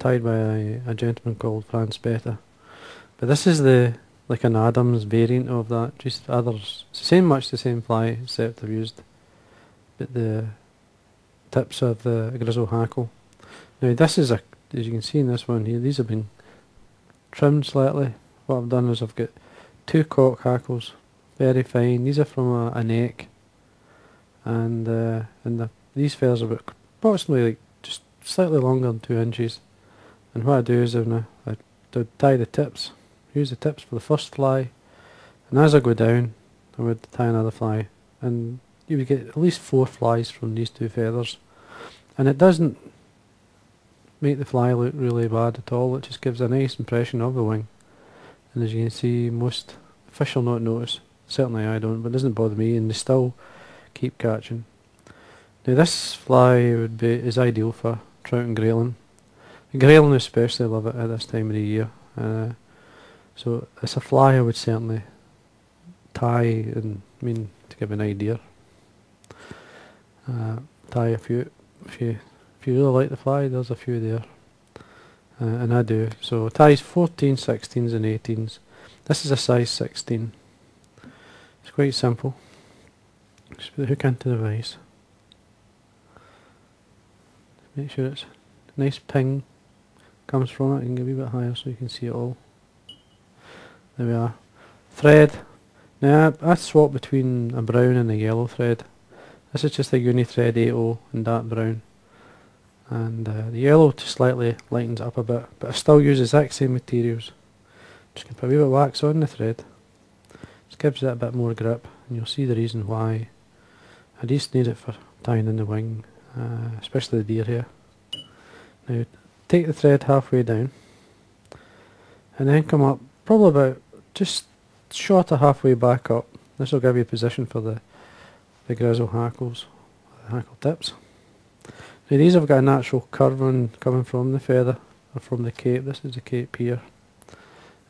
tied by a, a gentleman called Fran Betters. But this is the like an Adams variant of that. Just others, it's the same much the same fly except I've used, but the tips of the grizzle hackle. Now this is a, as you can see in this one here, these have been trimmed slightly. What I've done is I've got two cock hackles, very fine. These are from a, a neck, and uh, and the, these feathers are about approximately like just slightly longer than two inches. And what I do is I, tie the tips, use the tips for the first fly, and as I go down, I would tie another fly, and you would get at least four flies from these two feathers, and it doesn't make the fly look really bad at all. It just gives a nice impression of the wing, and as you can see, most fish will not notice. Certainly I don't, but it doesn't bother me, and they still keep catching. Now this fly would be is ideal for trout and grayling. Grayling especially love it at this time of the year. Uh, so it's a fly I would certainly tie and I mean to give an idea. Uh, tie a few if you if you really like the fly there's a few there. Uh, and I do. So ties 14, 16s and 18s. This is a size 16. It's quite simple. Just put the hook into the vise. Make sure it's nice ping comes from it. You can get a wee bit higher so you can see it all. There we are. Thread. Now I, I swap between a brown and a yellow thread. This is just a uni thread 80 in dark brown. And uh, the yellow just slightly lightens up a bit, but I still use the exact same materials. Just gonna put a wee bit of wax on the thread. Just gives it a bit more grip, and you'll see the reason why. I just need it for tying in the wing uh, especially the deer here. Now take the thread halfway down and then come up probably about just short of halfway back up. This will give you a position for the, the grizzle hackles, the hackle tips. Now these have got a natural curve coming from the feather or from the cape. This is the cape here.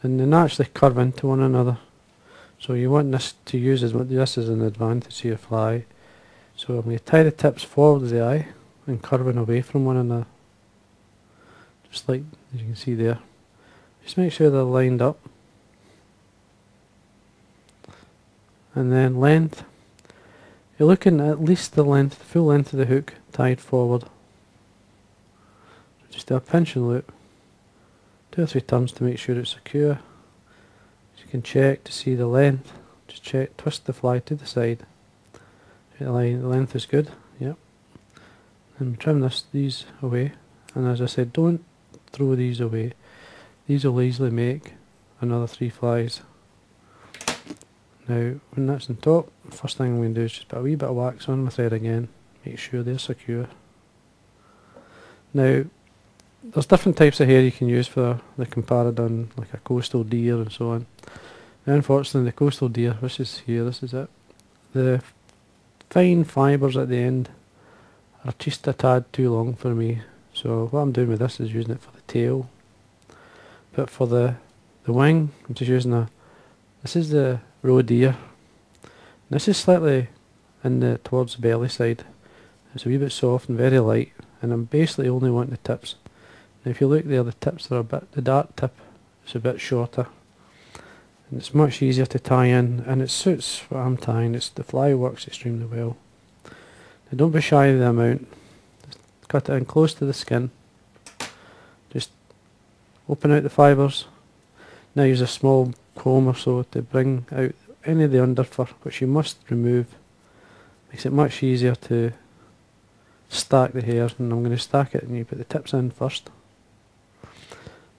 And they naturally curve into one another. So you want this to use as this as an advantage to your fly so I'm going to tie the tips forward of the eye and curving away from one another. Just like as you can see there. Just make sure they're lined up. And then length. You're looking at least the length, the full length of the hook tied forward. Just do a pinch and loop. Two or three turns to make sure it's secure. you can check to see the length. Just check, twist the fly to the side the length is good, yep. And trim this these away. And as I said, don't throw these away. These will easily make another three flies. Now, when that's on top, first thing I'm going to do is just put a wee bit of wax on my thread again. Make sure they're secure. Now, there's different types of hair you can use for the comparadun, like a coastal deer and so on. Now, unfortunately, the coastal deer, which is here, this is it. The fine fibres at the end are just a tad too long for me. So what I'm doing with this is using it for the tail. But for the the wing, I'm just using a, this is the roe deer. This is slightly in the towards the belly side. It's a wee bit soft and very light, and I'm basically only wanting the tips. Now if you look there, the tips are a bit, the dart tip is a bit shorter and it's much easier to tie in and it suits what I'm tying it's the fly works extremely well now don't be shy of the amount just cut it in close to the skin open out the fibres now use a small comb or so to bring out any of the underfur which you must remove makes it much easier to stack the hairs and I'm going to stack it and you put the tips in first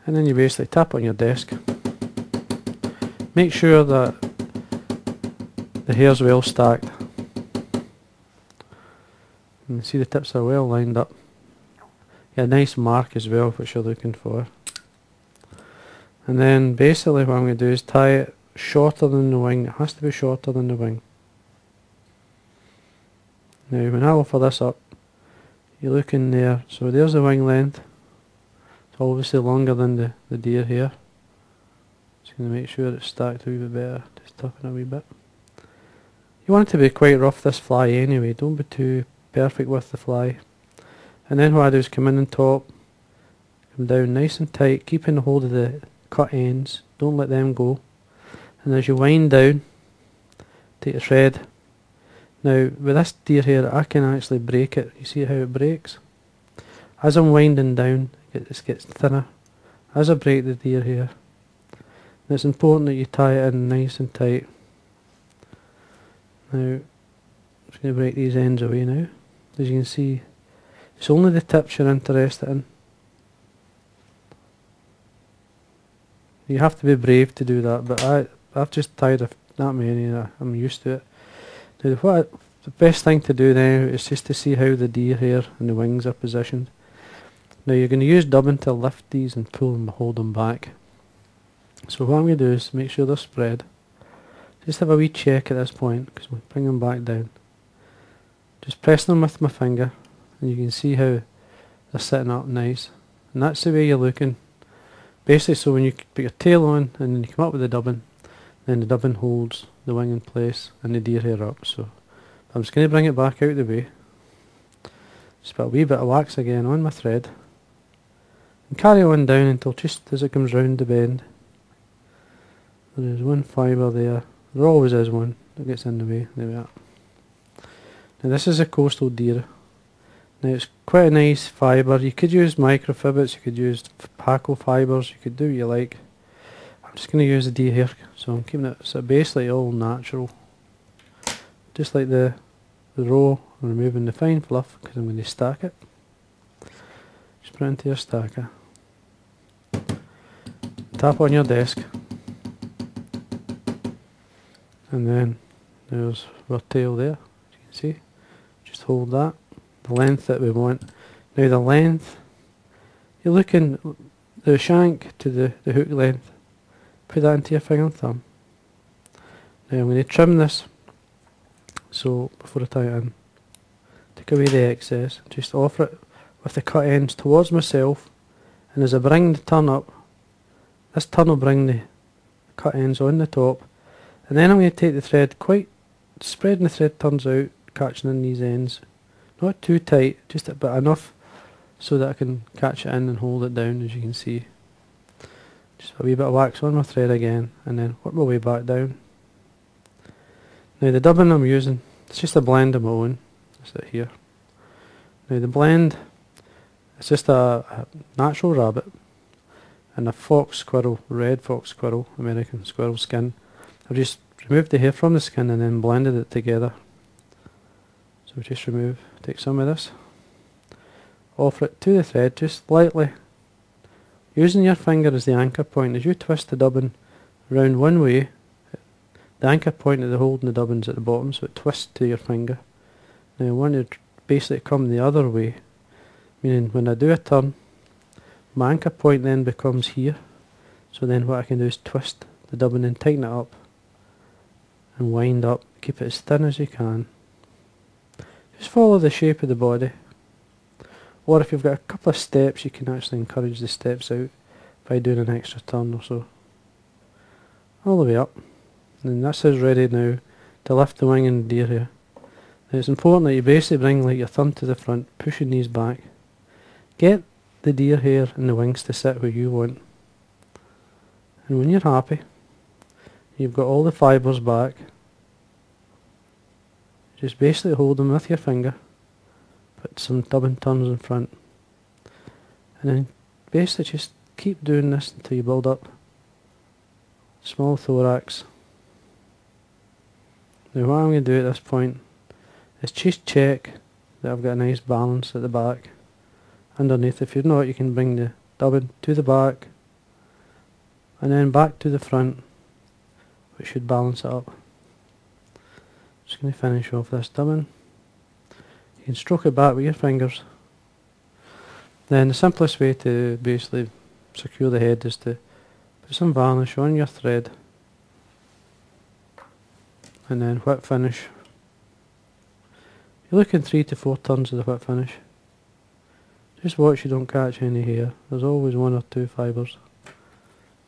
and then you basically tap on your desk Make sure that the hair's are well stacked. And see the tips are well lined up. Get a nice mark as well which you're looking for. And then basically what I'm going to do is tie it shorter than the wing. It has to be shorter than the wing. Now when I offer this up, you look in there, so there's the wing length. It's obviously longer than the, the deer here. Just going to make sure it's stacked a wee bit better, just toughen a wee bit. You want it to be quite rough this fly anyway, don't be too perfect with the fly. And then what I do is come in on top, Come down nice and tight, keeping hold of the cut ends. Don't let them go. And as you wind down, take a thread. Now with this deer here, I can actually break it. You see how it breaks? As I'm winding down, it gets thinner. As I break the deer here, it's important that you tie it in nice and tight. Now, I'm just going to break these ends away now. As you can see, it's only the tips you're interested in. You have to be brave to do that, but I, I've just tied that many and I'm used to it. Now, what I, the best thing to do now is just to see how the deer hair and the wings are positioned. Now you're going to use dubbing to lift these and pull them, hold them back. So what I'm going to do is make sure they're spread. Just have a wee check at this point because we'll bring them back down. Just press them with my finger and you can see how they're sitting up nice. And that's the way you're looking. Basically so when you put your tail on and then you come up with the dubbing, then the dubbing holds the wing in place and the deer hair up. So I'm just going to bring it back out the way. Just put a wee bit of wax again on my thread. And carry on down until just as it comes round the bend. There is one fibre there. There always is one that gets in the way. There we are. Now this is a coastal deer. Now it's quite a nice fibre. You could use microfibers, you could use Paco fibres, you could do what you like. I'm just going to use the deer here, so I'm keeping it so basically all natural. Just like the, the roe, I'm removing the fine fluff because I'm going to stack it. Just put it into your stacker tap on your desk and then there's our tail there as you can see just hold that the length that we want. Now the length you're looking the shank to the, the hook length put that into your finger and thumb. Now I'm going to trim this so before I tie it in take away the excess just offer it with the cut ends towards myself. And as I bring the turn up this turn will bring the cut ends on the top. And then I'm going to take the thread quite spreading the thread turns out catching in these ends not too tight just a bit enough so that I can catch it in and hold it down as you can see just a wee bit of wax on my thread again and then work my way back down now the dubbing I'm using it's just a blend of my own that's it here now the blend it's just a, a natural rabbit and a fox squirrel, red fox squirrel, American squirrel skin. I've just removed the hair from the skin and then blended it together. So just remove, take some of this, offer it to the thread just lightly, using your finger as the anchor point. As you twist the dubbin round one way, the anchor point of the holding the dubbin's at the bottom, so it twists to your finger. Now I want to basically come the other way, meaning when I do a turn, my anchor point then becomes here. So then what I can do is twist the dubbin and tighten it up and wind up. Keep it as thin as you can. Just follow the shape of the body. Or if you've got a couple of steps, you can actually encourage the steps out by doing an extra turn or so. All the way up. And that's is ready now to lift the wing and deer here. And it's important that you basically bring like your thumb to the front, pushing these back. Get the deer hair and the wings to sit where you want. And when you're happy, you've got all the fibres back, just basically hold them with your finger, put some dubbing turns in front, and then basically just keep doing this until you build up small thorax. Now what I'm going to do at this point is just check that I've got a nice balance at the back underneath. If you're not, you can bring the dubbing to the back and then back to the front, which should balance it up. Going to finish off this dubbing. You can stroke it back with your fingers. Then the simplest way to basically secure the head is to put some varnish on your thread and then whip finish. You're looking three to four turns of the whip finish. Just watch you don't catch any here. There's always one or two fibres.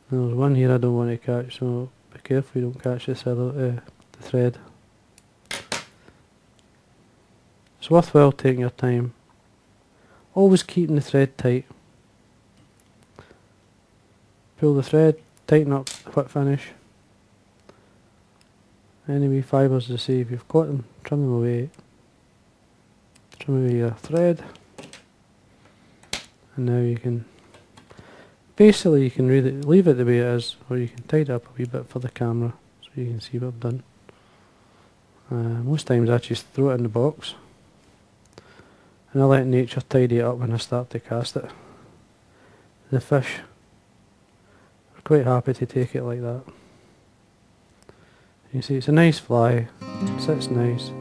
There's one here I don't want to catch, so be careful you don't catch this other, uh, the thread. It's worthwhile taking your time. Always keeping the thread tight. pull the thread, tighten up the finish. Any wee fibres to see if you've got them, trim them away. Trim away your thread. And now you can, basically you can really leave it the way it is, or you can tidy up a wee bit for the camera, so you can see what I've done. Uh, most times I just throw it in the box, and I let nature tidy it up when I start to cast it. The fish are quite happy to take it like that. You see it's a nice fly, sits nice.